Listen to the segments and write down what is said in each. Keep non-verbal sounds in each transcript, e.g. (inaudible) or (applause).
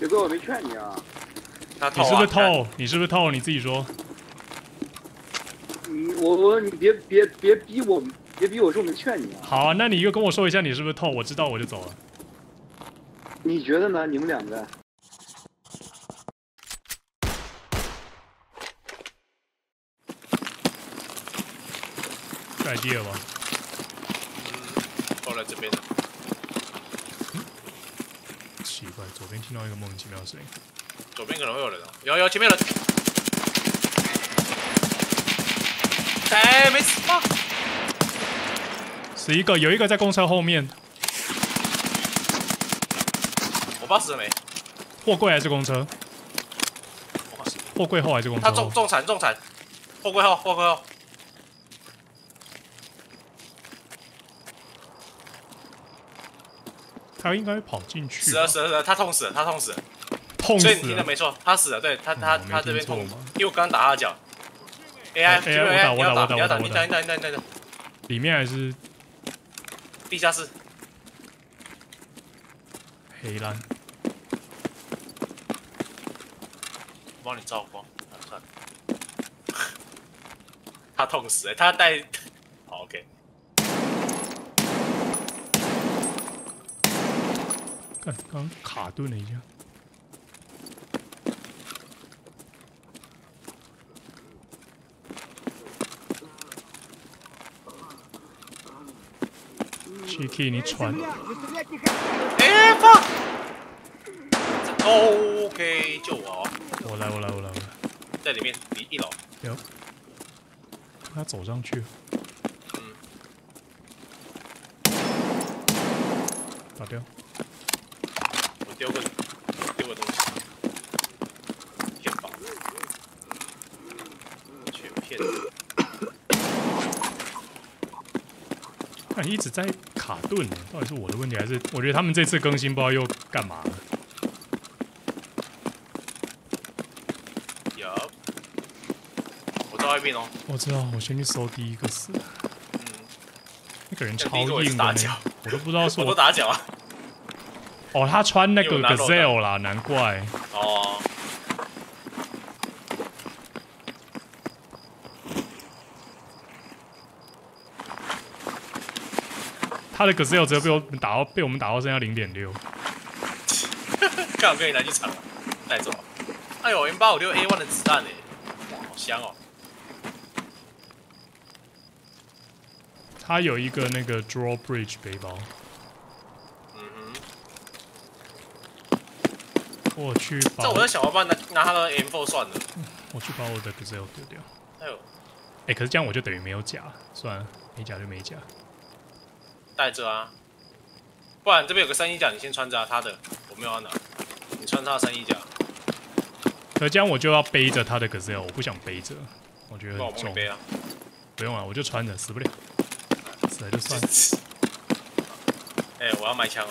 别怪我没劝你啊！他你是不是透？你是不是透？你自己说。你我我你别别别逼我，别逼我说我没劝你啊！好啊，那你就跟我说一下你是不是透，我知道我就走了。你觉得呢？你们两个？这 idea 吧。过来这边的。奇怪，左边听到一个莫名其妙的声音。左边可能会有人哦，有有前面人。哎，没死吗？死一个，有一个在公车后面。我爸死了没？货柜还是公车？货柜后还是公车？他重重残重残，货柜后货柜后。他应该跑进去。死了死了死了，他痛死了，他痛死了。痛死了。所以你听的没错，他死了，对他他他这边痛，因为我刚刚打他的脚。AI AI，我打我打你要打你打你打你打你打你打。里面还是地下室。黑蓝。帮你照光。(laughs) 他痛死了，他带。(laughs) 好 OK。看，刚卡顿了一下。Chicky，你喘。哎，放！OK，救我！我来，我来，我来，我来。在里面，一一楼。有。他走上去。嗯。打掉。我丢个，丢个东西。骗宝。全骗。一直在卡顿，到底是我的问题还是？我觉得他们这次更新不知道又干嘛了。有，我在外面哦。我知道，我先去搜第一个死。嗯，那个人超硬的，我都不知道是我都打脚啊。哦，他穿那个 Gazelle 啦，难怪。哦。他的 Gazelle 只有被我们打到，被我们打到剩下零点六。刚好跟你来去抢，带走。哎呦，M 八五六 A one 的子弹呢？哇，好香哦！他有一个那个 Drawbridge 背包。嗯哼。我去。这我的小伙伴拿拿他的 M four 算了。我去把我的 Gazelle 丢掉。哎呦。哎，可是这样我就等于没有甲，算了，没甲就没甲。带着啊，不然这边有个三衣甲，你先穿着他的，我没有要拿，你穿他的三衣甲。可这样我就要背着他的 Gazelle，我不想背着，我觉得很重。背啊，不用了，我就穿着，死不了，死了就算。(laughs) 哎，我要买枪。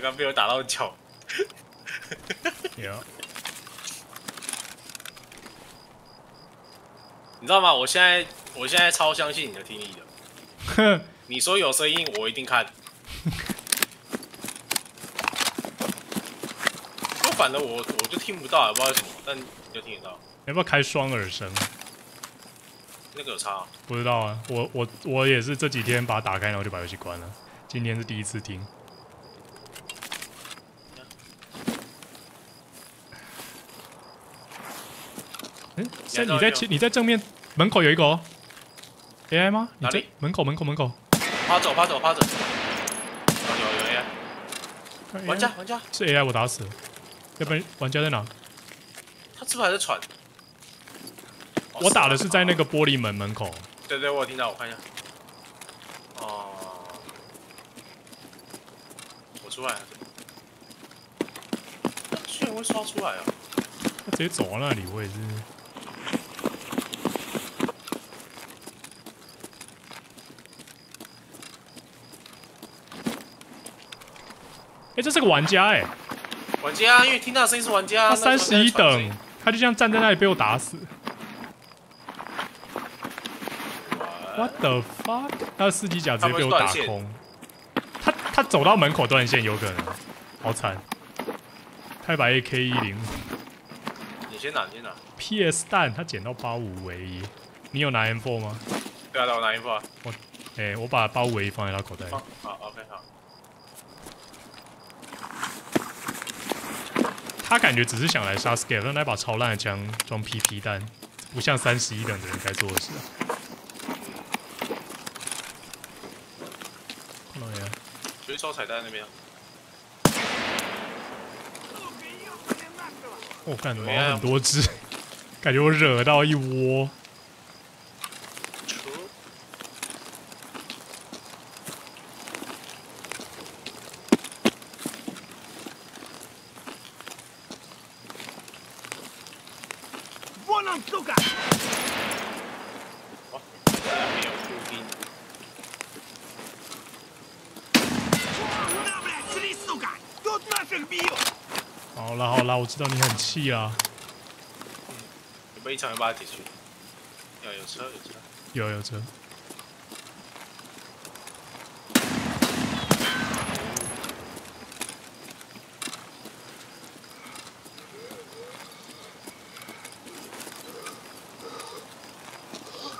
刚刚被我打到脚，有。你知道吗？我现在我现在超相信你的听力的。哼，你说有声音，我一定看。就反正我我就听不到，不知道为什么，但你就听得到。要不要开双耳声？那个有差？啊不知道啊，我我我也是这几天把它打开，然后就把游戏关了。今天是第一次听。在你在你在正面门口有一个哦，AI 吗？哪里？门口门口门口。趴走趴走趴走。有有 AI。玩家玩家。是 AI 我打死了。要不然玩家在哪？他是不是还在喘？我打的是在那个玻璃门门口。对对，我听到，我看一下。哦。我出来了。居然会刷出来啊！他直接走到那里，我也是。这是个玩家哎，玩家，因为听到声音是玩家。他三十一等，他就这样站在那里被我打死。What the fuck？他的四级甲直接被我打空。他他走到门口断线有可能，好惨。太白 AK 一零。你先拿，你先拿。PS 弹他捡到八五唯一，你有拿 M4 吗？对啊，那我拿 M4 啊。我，哎，我把八五唯一放在他口袋。好，OK，好。他感觉只是想来杀 Scale，但那把超烂的枪装 PP 弹，不像三十一等的人该做的事。看到没？去烧彩蛋那边。我干，毛很多只，(laughs) 感觉我惹到一窝。好了好了，我知道你很气啊。你被一枪把他解决。有有车有车。有有车。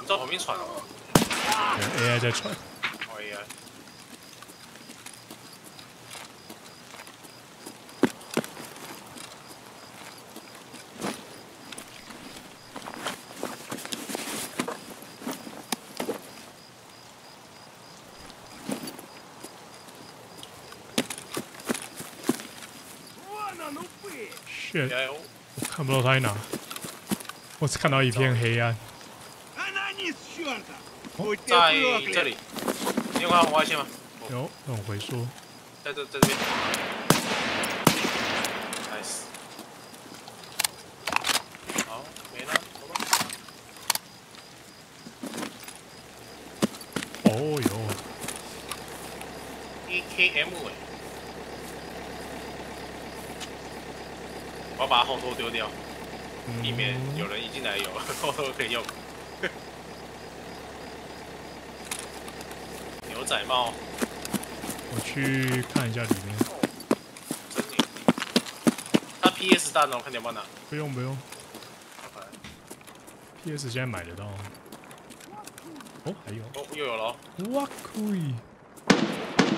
你在旁边传。AI 在传。我看不到他在哪，我只看到一片黑暗。在这里，你有看红外线吗？有，让我回缩。在这，在这边。Nice。好，没了，走吧。哦哟。我要偷丢掉，以免有人一进来有 (laughs) 偷偷可以用。(laughs) 牛仔帽，我去看一下里面。他 PS 弹哦，看你要不拿。不用不用。P.S. 现在买得到，哦，还有，哦，又有了，哇酷！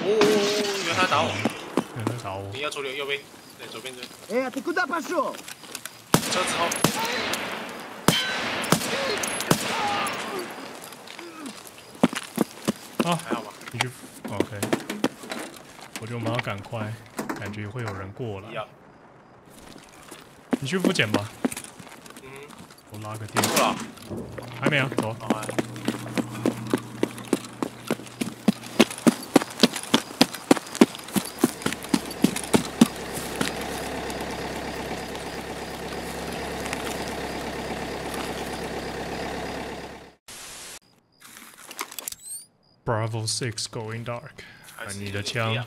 哦，原来他打我，原他打我，你要左边右边，对，左边左边。哎呀，不够大把手。车之后。啊，还好吧？你去，OK。我觉得我们要赶快，感觉会有人过来。你去复检吧。嗯。我拉个电。过了。还没啊，走。好。Bravo Six Going Dark，你的枪。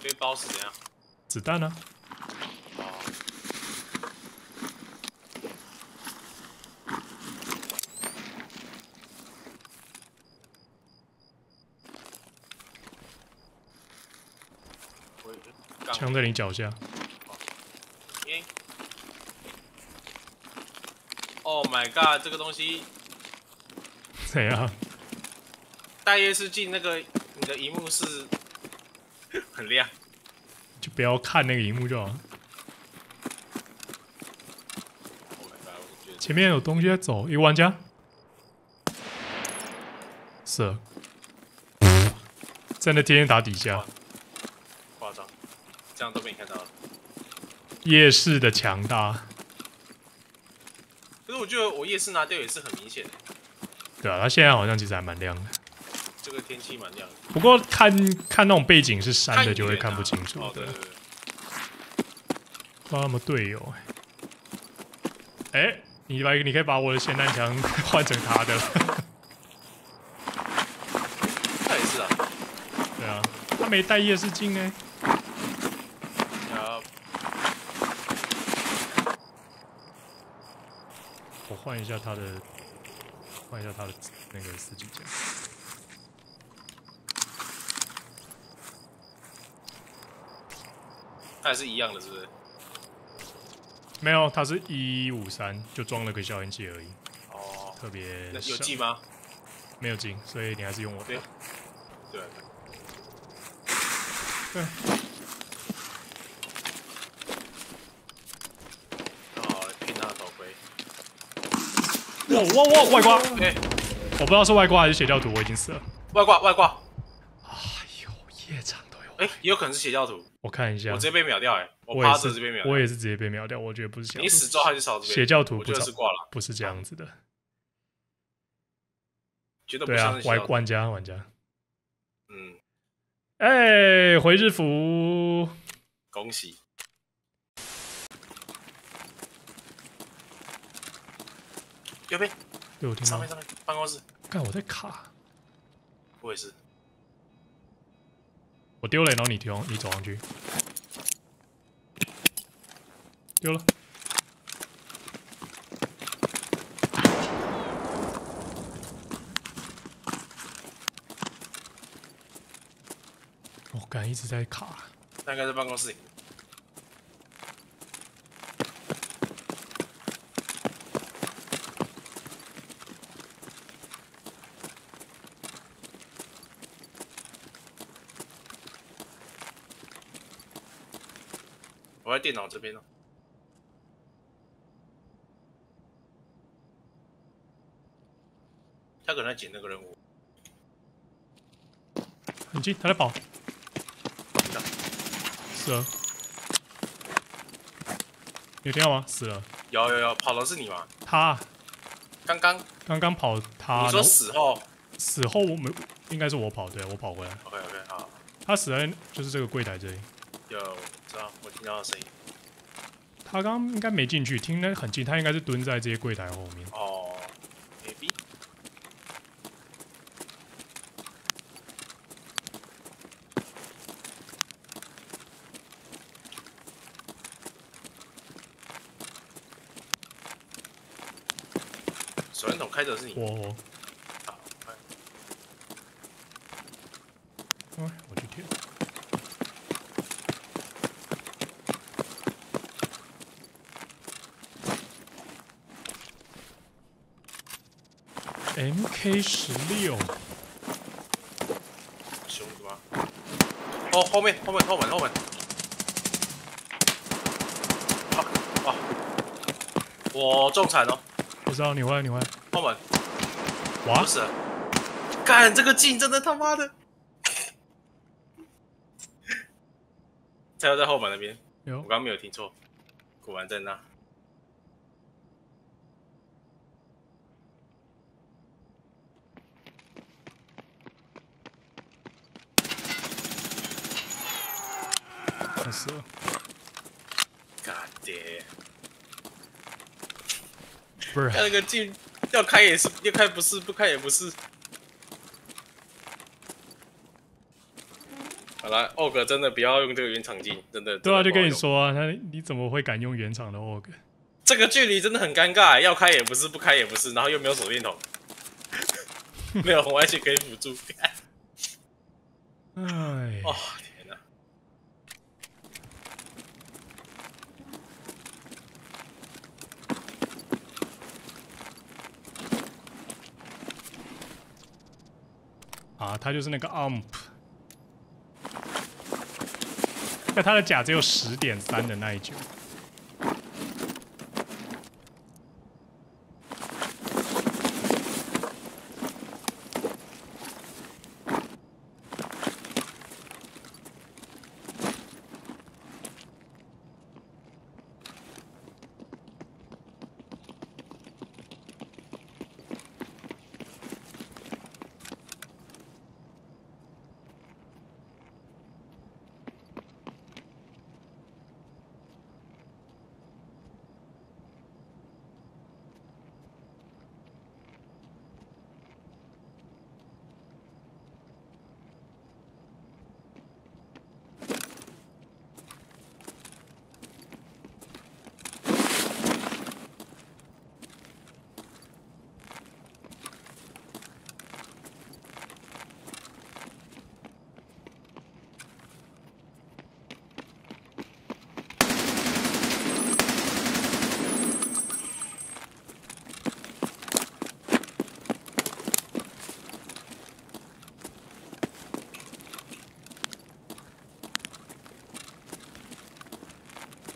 这包是怎样？子弹呢？枪在你脚下。 My god！这个东西怎样？带夜视镜那个，你的荧幕是很亮，就不要看那个荧幕就好。前面有东西在走，一个玩家，是，在那天天打底下，夸张，这样都被你看到了。夜视的强大。我觉得我夜视拿掉也是很明显的。对啊，它现在好像其实还蛮亮的。这个天气蛮亮的。不过看看那种背景是山的，就会看不清楚。对对对。他们队友。哎，你把你可以把我的霰弹枪 (laughs) 换成他的。他也是啊。对啊，他没带夜视镜哎。换一下他的，换一下他的那个司机架。它还是一样的，是不是？没有，它是一五三，就装了个消音器而已，哦，特别那有省记吗？没有进，所以你还是用我的对。对，对，刚好拼他的头盔。哇哇哇！外挂，哎，我不知道是外挂还是邪教徒，我已经死了。外挂外挂，哎呦，夜场都有。哎，也有可能是邪教徒，我看一下我直，接被秒掉，哎，我也是着这边秒掉。我也是直接被秒掉。我觉得不是邪教徒你死之后还是少邪教徒我觉不找得是挂了，不是这样子的。觉得不对啊像是，邪教徒。玩玩家玩家。嗯，哎，回日服，恭喜。右边，对我听到上面，上面，办公室，看我在卡，我也是。我丢了，然后你丢，你走上去，丢了。我感一直在卡，那应该在办公室里。我在电脑这边呢。他可能在捡那个人物，很近，他在跑，死了。有听到吗？死了。有有有，跑的是你吗？他刚刚刚刚跑他，你说死后死后我没应该是我跑，对我跑回来，，OK OK 好，他死在就是这个柜台这里。有知道我听到的声音。他刚刚应该没进去，听得很近，他应该是蹲在这些柜台后面。哦，maybe。手电筒开着是你，我我，好快哎，我去舔。MK 十六，凶的吗？哦，后面后面后门后门，啊哇，我中惨了，不知道你会你会，后门。哇。不，死了，干这个镜真的他妈的，他要在后门那边，我刚刚没有听错，果然在那。他死了，God damn！不是他那个镜要开也是，要开不是，不开也不是。好了，奥哥真的不要用这个原厂镜，真的。对啊，就跟你说啊，他你怎么会敢用原厂的 OG？这个距离真的很尴尬，要开也不是，不开也不是，然后又没有手电筒，(laughs) 没有红外线可以辅助。哎，哦他就是那个 UMP，那他的甲只有十点三的耐久。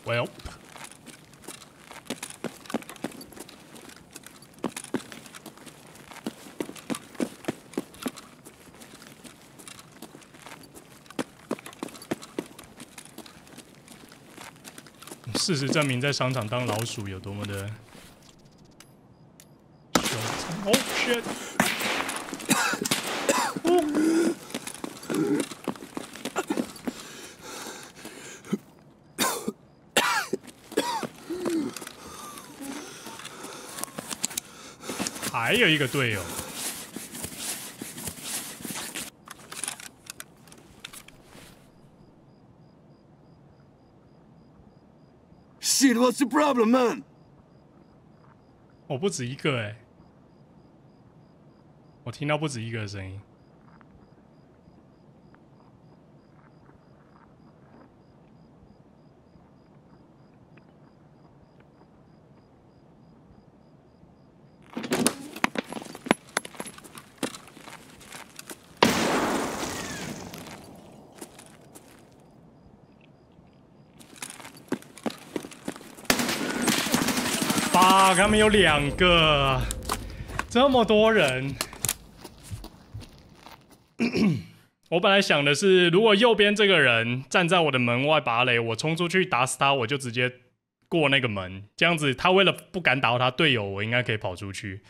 Well，(laughs) 事实证明，在商场当老鼠有多么的凶残。Oh shit！还有一个队友，Shit, what's the problem, man? 我，不止一个哎，我听到不止一个的声音。哇，他们有两个，这么多人。(clears throat) 我本来想的是，如果右边这个人站在我的门外拔雷，我冲出去打死他，我就直接过那个门，这样子他为了不敢打到他队友，我应该可以跑出去。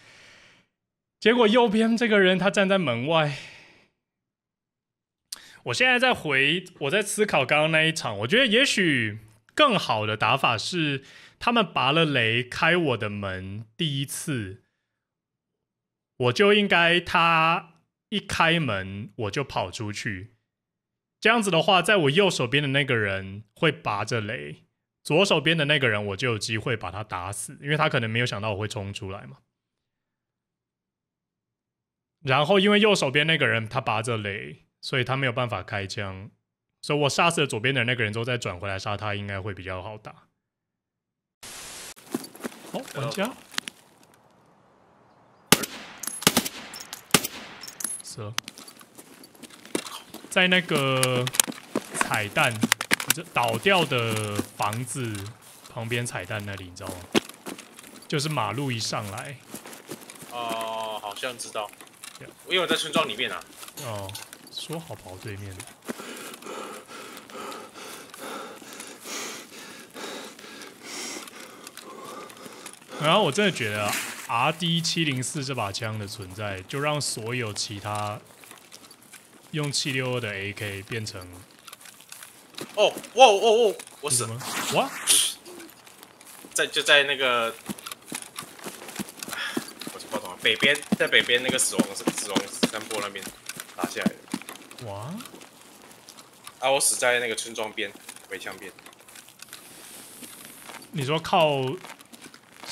结果右边这个人他站在门外，我现在在回，我在思考刚刚那一场，我觉得也许更好的打法是。他们拔了雷，开我的门，第一次，我就应该他一开门我就跑出去，这样子的话，在我右手边的那个人会拔着雷，左手边的那个人我就有机会把他打死，因为他可能没有想到我会冲出来嘛。然后因为右手边那个人他拔着雷，所以他没有办法开枪，所以我杀死了左边的那个人之后再转回来杀他，应该会比较好打。哦，玩家，是了，在那个彩蛋，这倒掉的房子旁边彩蛋那里，你知道吗？就是马路一上来，哦，好像知道因为我在村庄里面啊。哦，说好跑对面的。然后我真的觉得 R D 七零四这把枪的存在，就让所有其他用七六二的 A K 变成哦，哇哦哦，我死什么？哇！在就在那个，我是不懂啊，北边在北边那个死亡死亡山坡那边打下来的。哇！啊，我死在那个村庄边围墙边。你说靠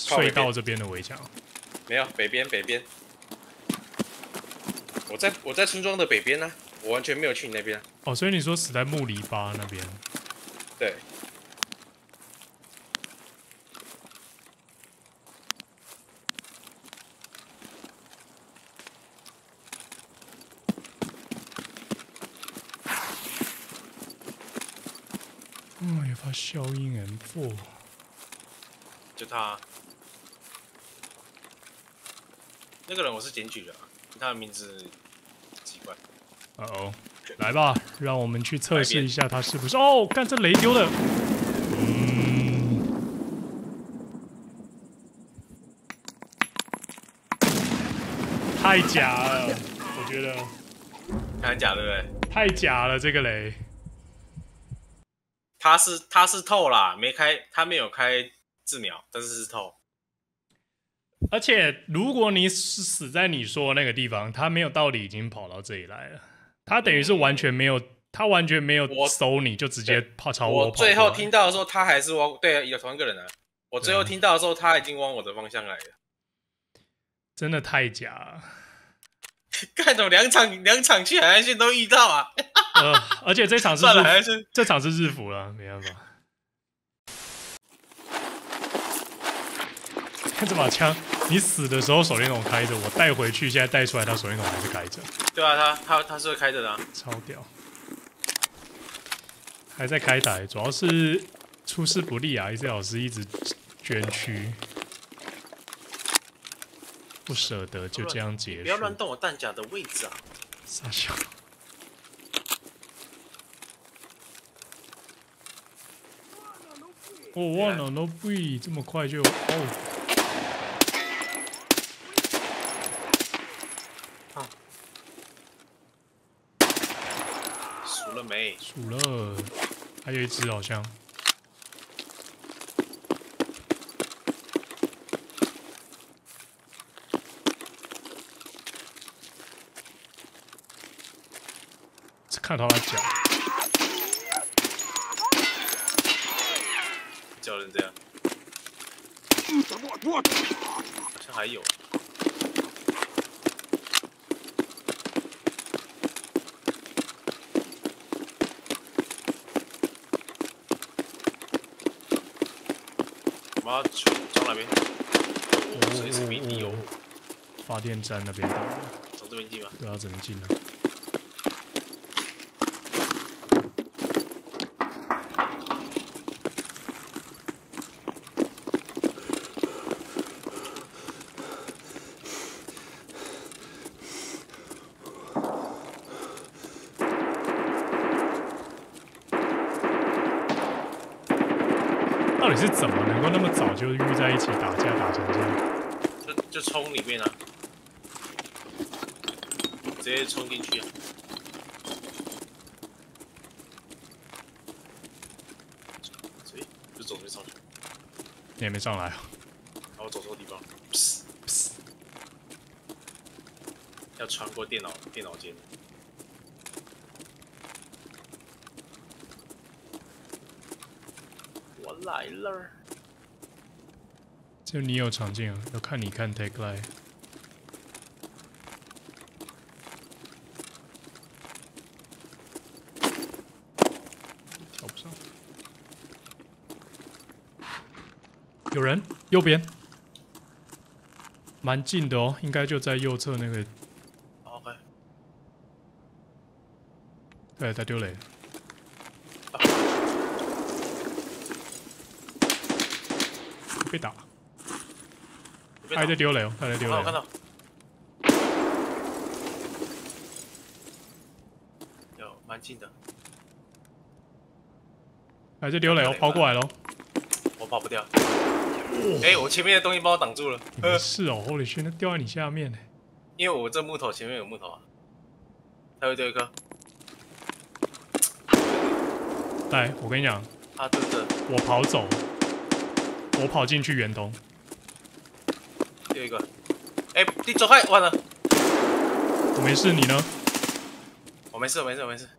隧道这边的围墙？没有，北边北边。我在我在村庄的北边呢、我完全没有去你那边啊。哦，所以你说死在木篱笆那边？对，嗯，有发消音 M4。就他啊。那个人我是检举的啊，他的名字奇怪。哦哦，来吧，让我们去测试一下他是不是哦。干这雷丢的，嗯，太假了，我觉得太假对不对？太假了，这个雷。他是他是透啦，没开，他没有开自秒，但是是透。而且，如果你死死在你说的那个地方，他没有道理已经跑到这里来了，他等于是完全没有，他完全没有我搜你就直接跑朝跑我最后听到的时候，他还是往对，有同一个人啊。我最后听到的时候，他已经往我的方向来了。真的太假了。(laughs) 干怎么两场两场去海岸线都遇到啊？(laughs) 呃，而且这场是算了，日还是这场是日服了，没办法。看这把枪，你死的时候手电筒开着，我带回去，现在带出来，他手电筒还是开着，对啊，他他他是会开着的、啊。超屌。还在开台，主要是出师不利啊！A C 老师一直捐躯，不舍得就这样结束。不要乱动我弹夹的位置啊！傻笑。我，忘了 no b 这么快就哦。数了没？数了，还有一只好像。看到他脚，叫人这样，好像还有。我要去从哪边？谁是你你有。发电站那边打，从这边进吗？对啊，怎么进呢？到底是怎么能够那么早就遇在一起打架打成这样？就就冲里面啊，直接冲进去啊！所以就走没上去，你还没上来啊？然后走错地方，要穿过电脑电脑间。我来了，就你有场景啊，要看你看 take line。跳不上，有人？右边，蛮近的哦，应该就在右侧那个，OK，对，他丢雷。了。被打，他还在丢雷哦，他在丢雷。哦。我看到，有蛮近的，还在丢雷哦，跑过来喽。我跑不掉。哎，我前面的东西把我挡住了，呃，是哦我的天那掉在你下面呢。因为我这木头前面有木头啊，还会丢一颗，来，我跟你讲，啊，对对，我跑走，我跑进去圆通，丢一个，哎，你走开，完了，我没事，你呢？我没事，我没事，我没事，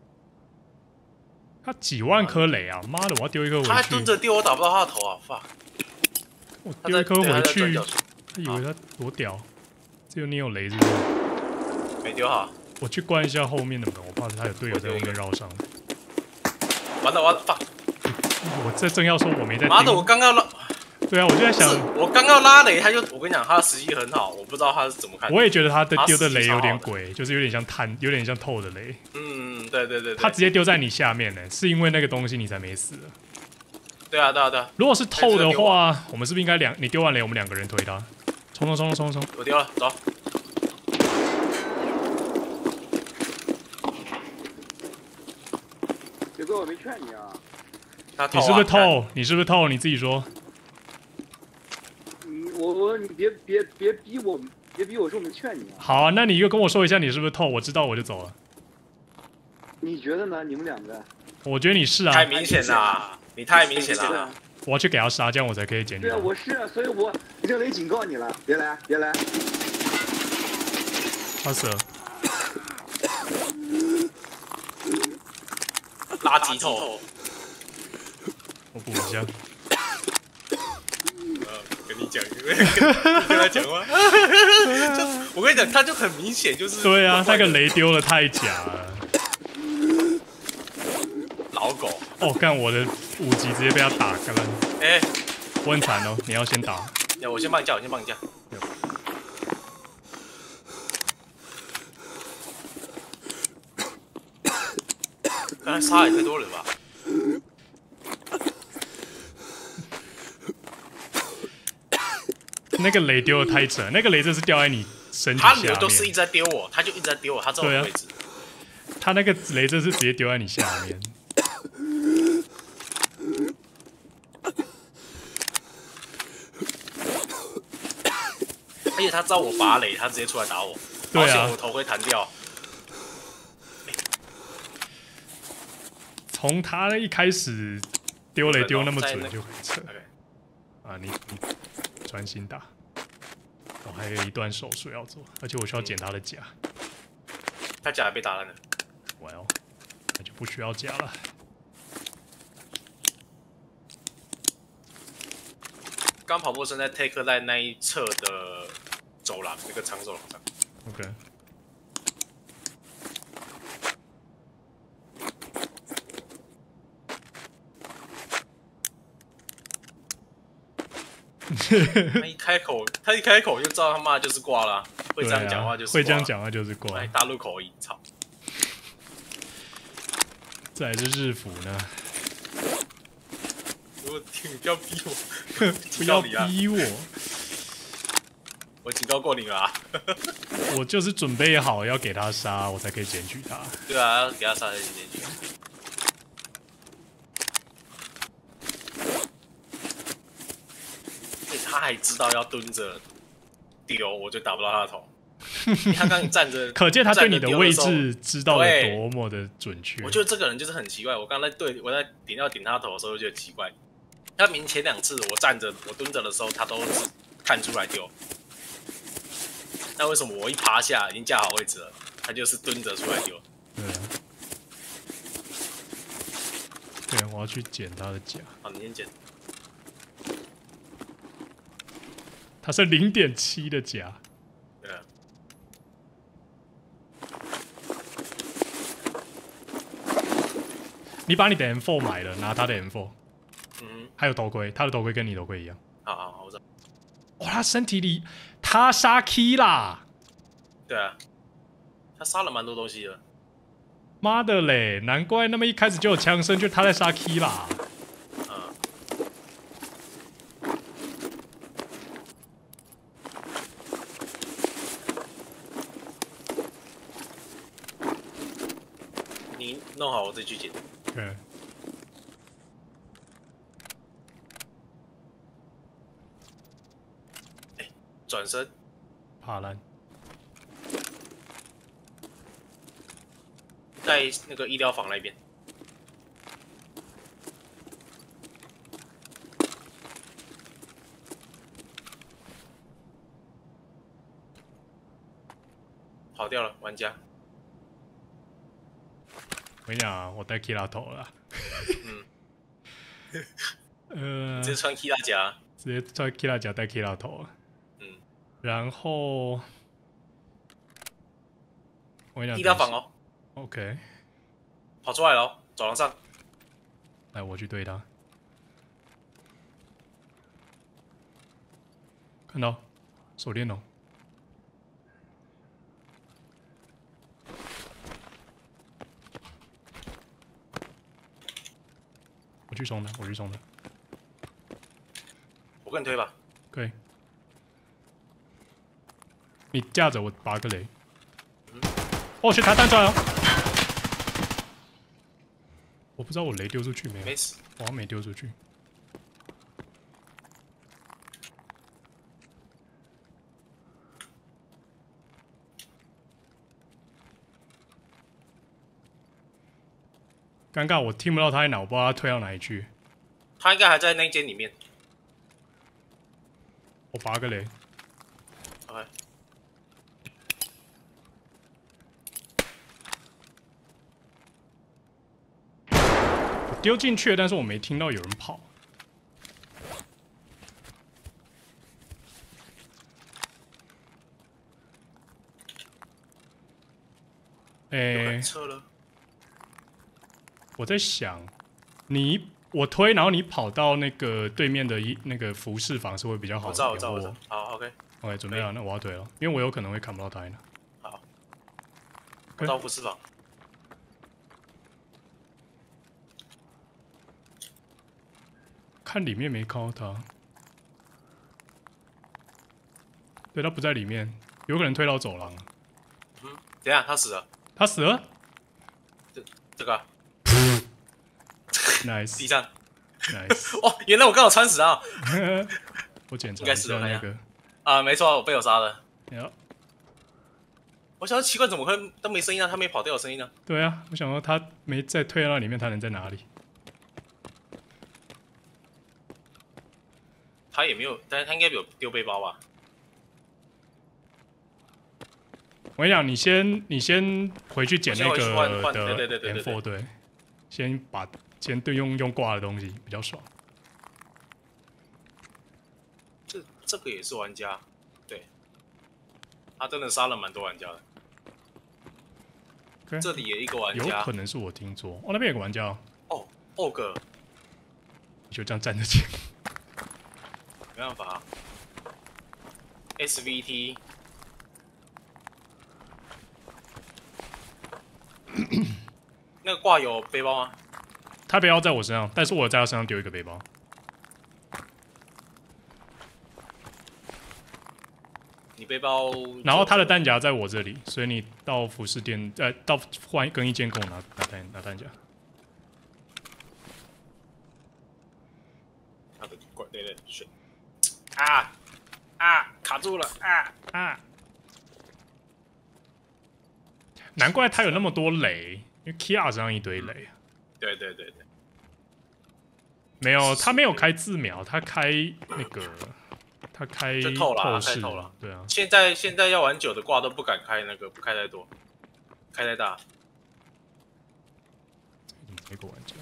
他几万颗雷啊！妈的，我要丢一颗回他还蹲，着丢，我打不到他的头啊，fuck，我丢一颗回去，他以为他多屌，只有你有雷是不是？没丢好，我去关一下后面的门，我怕他有队友在后面绕上。完了完了，fuck，我这正要说我没在妈的，我，刚刚拉，对啊，我就在想，我刚刚拉雷，他就，我跟你讲，他的时机很好，我不知道他是怎么看，我也觉得他的丢的雷有点鬼，就是有点像探，有点像透的雷。嗯，对对对对，他直接丢在你下面呢，是因为那个东西你才没死。对啊对啊对啊，如果是透的话，我们是不是应该两你丢完雷，我们两个人推他？冲冲冲冲冲！我丢了，走，杰哥，我没劝你啊，你是不是？透？你是不是透？你自己说。你我我你别别别逼我，别逼我说我没劝你啊。好啊，那你就跟我说一下你是不是透，我知道我就走了。你觉得呢？你们两个？我觉得你是啊，太明显了，你太明显了我要去给他杀，这样我才可以捡你对啊，。我是啊，所以我热雷警告你了，别来别来。他死了，垃圾头。我补一下。你讲，跟他讲话，(laughs) 就我跟你讲，他就很明显就是对啊，那个雷雷丢的太假了。老狗，哦，干我的五级直接被他打干了，哎、我很惨哦。你要先打，要我先帮你叫，我先帮你叫。刚才杀也太多人吧？那个雷丢的太扯，那个雷真是掉在你身体他下面流都是一直，在丢我，他就一直在丢我，他知道我对啊位置。他那个雷真是直接丢在你下面。而且他知道我拔雷，他直接出来打我，对啊我头盔弹掉。从他一开始丢雷丢那么准就很扯 OK，啊！你你专心打，我还有一段手术要做，而且我需要剪他的甲。他甲也被打烂了。Well，那就不需要甲了。刚跑步声在 take 在那一侧的走廊，那个长走廊上。OK，(laughs) 他一开口，他一开口就知道他妈就是挂了啊、会这样讲话就是、会这样。讲话就是挂哎，。大陆口音，操！再来是日服呢，我你不要逼我，不要！逼我，我警告过你了、啊。(laughs) 我就是准备好要给他杀，我才可以检举他。对啊，要给他杀人进去。欸他还知道要蹲着丢，我就打不到他的头。(laughs) 他刚你站着，可见他对你的位置知道的多么的准确。我觉得这个人就是很奇怪。我刚才对我在点要点他头的时候就觉得奇怪。他明前两次我站着我蹲着的时候，他都是看出来丢。那为什么我一趴下已经架好位置了，他就是蹲着出来丢？对啊，对，我要去捡他的甲，好，你先捡。他是零点七的甲，对啊，你把你的 M4 买了，拿他的 M4，嗯还有头盔，他的头盔跟你头盔一样。哼，好好好，我知道。哇，他身体里他杀 key 啦！对啊，他杀了蛮多东西的。妈的嘞，难怪那么一开始就有枪声，就他在杀 key 啦。嗯，你弄好，我自对，转身，爬烂，在那个医疗房那边。跑掉了，玩家。我跟你讲啊，我戴拉头了嗯。呃，直接穿 K 大甲，直接穿甲带 key 拉头。嗯，然后我跟你讲，医疗房哦，OK，跑出来了哦，走廊上。来我去对他，看到手电筒，我去冲他，我去冲他，我跟你推吧。可以。你架着我拔个雷。哦，去他弹出来了。我不知道我雷丢出去没有没，死。我没丢出去。尴尬，我听不到他在哪，我不知道他退到哪一去。他应该还在那间里面。我拔个雷，OK，我丢进去了，但是我没听到有人跑。有诶、人撤了。我在想，你我推，然后你跑到那个对面的一那个服饰房是会比较好。我知道，我知道，我知道。好，OK，OK，准备好，那我要推了，因为我有可能会看不到他呢。好。到服饰房。看里面没看到他。对他不在里面，有可能推到走廊嗯。等一下他死了，他死了这个啊地，nice 上 nice。哦，(laughs) 原来我刚好穿死啊 (laughs) 我检查应该是我看一下那个，啊，没错，我被我杀了。呀我想说奇怪，怎么会都没声音啊？他没跑掉的声音呢？对啊，我想说他没在退到那里面，他能在哪里？他也没有，但是他应该有丢背包吧？我跟你讲，你先你先回去捡那个的换对对对对对 M4 对，先把先对用用挂的东西比较爽。这这个也是玩家，对，他真的杀了蛮多玩家的。这里也一个玩家有可，能是我听错哦，那边有个玩家哦，哦，哦哥，你就这样站着去。没办法、SVT，那个挂有背包吗？他背包在我身上，但是我在他身上丢一个背包。你背包，然后他的弹夹在我这里，所以你到服饰店，呃，到换更衣间跟我拿拿弹拿弹夹。他的怪对对选啊啊卡住了啊！啊！难怪他有那么多雷，因为 Kia 身上一堆雷。对对对对，没有，他没有开自瞄，他开那个，他开就透了开透了。对啊，现在现在要玩久的挂都不敢开那个，不开太多，开太大。怎么一个玩家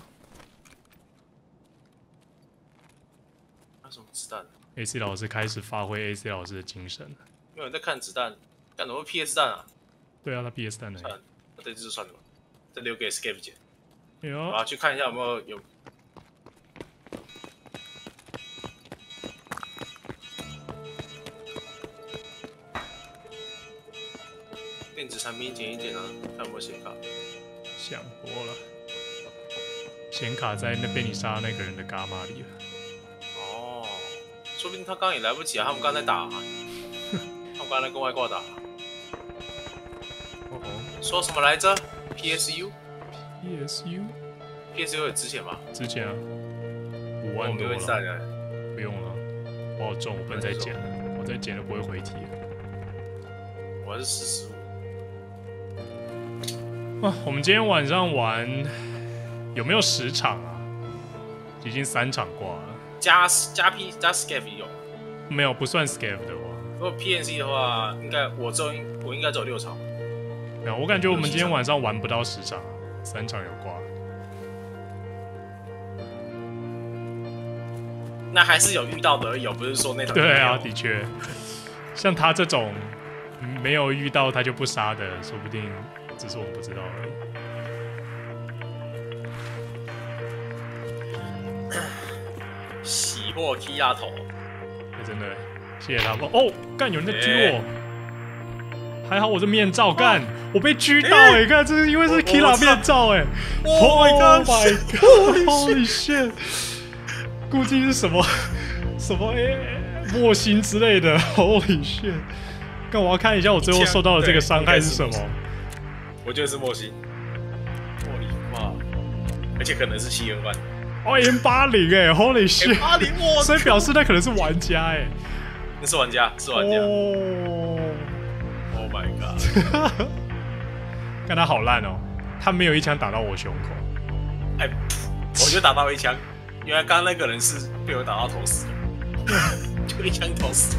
那什么子弹？？AC 老师开始发挥 AC 老师的精神了。没有人在看子弹，干什么 PS 弹啊？对啊，他 PS 弹的。算了，那这就算了吧，这留给 Escape 姐。哎呦我，要去看一下有没有有。电子产品捡一捡啊，看有没有显卡。想多了。显卡在那被你杀那个人的伽马里了。哦，说不定他刚刚也来不及啊，他们刚才打、啊，(laughs) 他们刚才跟外挂打、啊哦哦说什么来着？PSU？PSU，PSU 有之前吧？之前啊，五万多了，来。不用了，我好重，我不能再减了，我再减了不会回体了。我还是四十五。啊，我们今天晚上玩有没有十场啊？已经三场挂了，加加 P 加 Scave 有，没有不算 scave 的话。如果 PNC 的话，应该我只有我应该走六场。没有，我感觉我们今天晚上玩不到十场啊，三场有挂。那还是有遇到的而已，不是说那场对啊，的确，像他这种嗯没有遇到他就不杀的，说不定只是我们不知道而已。(coughs) 喜获 K 丫头，哎，真的，谢谢他们。哦，干，有人在狙我，还好我是面罩，干，我被狙到哎、看这是因为是我 Killa 我知道面罩哎、Oh my god god！Holy shit！估计是什么什么哎、莫星之类的，Holy shit！干，我要看一下我最后受到的这个伤害是什么。我觉得是莫西。莫里哇，而且可能是七二万。哦，M 八零哎，Holy shit！巴黎我所以表示那可能是玩家哎、那是玩家，是玩家。哦，Oh！(laughs) 看他好烂哦，他没有一枪打到我胸口。哎，我就打到一枪，原来刚刚那个人是被我打到头死的，(laughs) 就一枪头死。